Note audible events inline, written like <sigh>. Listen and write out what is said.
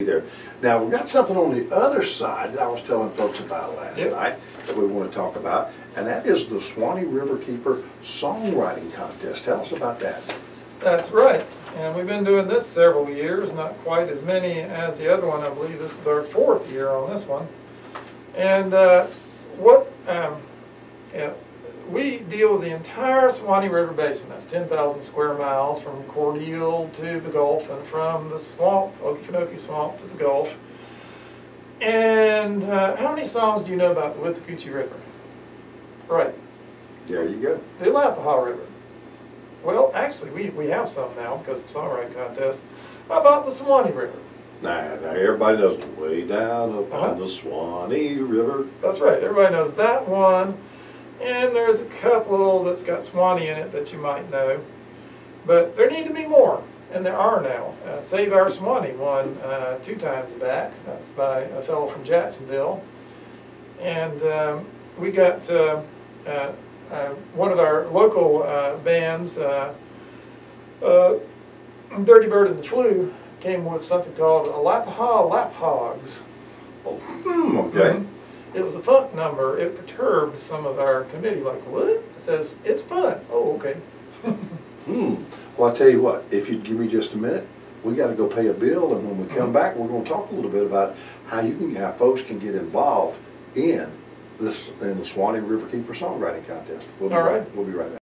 there. Now, we've got something on the other side that I was telling folks about last Yep. night that we want to talk about, and that is the Suwannee Riverkeeper Songwriting Contest. Tell us about that. That's right. And we've been doing this several years, not quite as many as the other one, I believe. This is our fourth year on this one. And uh, what, um, yeah, we deal with the entire Suwannee River Basin. That's 10,000 square miles from Cordele to the Gulf and from the swamp, Okefenokee Swamp to the Gulf. And uh, how many songs do you know about the Withlacoochee River? Right. There you go. the Alapaha River. Well, actually, we, we have some now because of songwriting contest. How about the Swanee River? Now, now everybody knows way down up Uh-huh. the Swanee River. That's right, everybody knows that one. And there's a couple that's got Swanee in it that you might know. But there need to be more, and there are now. Uh, Save Our Swanee won uh, two times back. That's by a fellow from Jacksonville. And um, we got uh, uh, uh, one of our local uh, bands, Dirty Bird and the Flu, came with something called Alapaha Lap Hogs. Oh, hmm, okay. It was a funk number. It perturbed some of our committee, like, what? It says, it's fun. Oh, okay. <laughs> Hmm. Well, I tell you what, if you'd give me just a minute, we got to go pay a bill, and when we come back, we're going to talk a little bit about how you can, how folks can get involved in this, in the Suwannee Riverkeeper Songwriting Contest. We'll be All right, right. we'll be right back.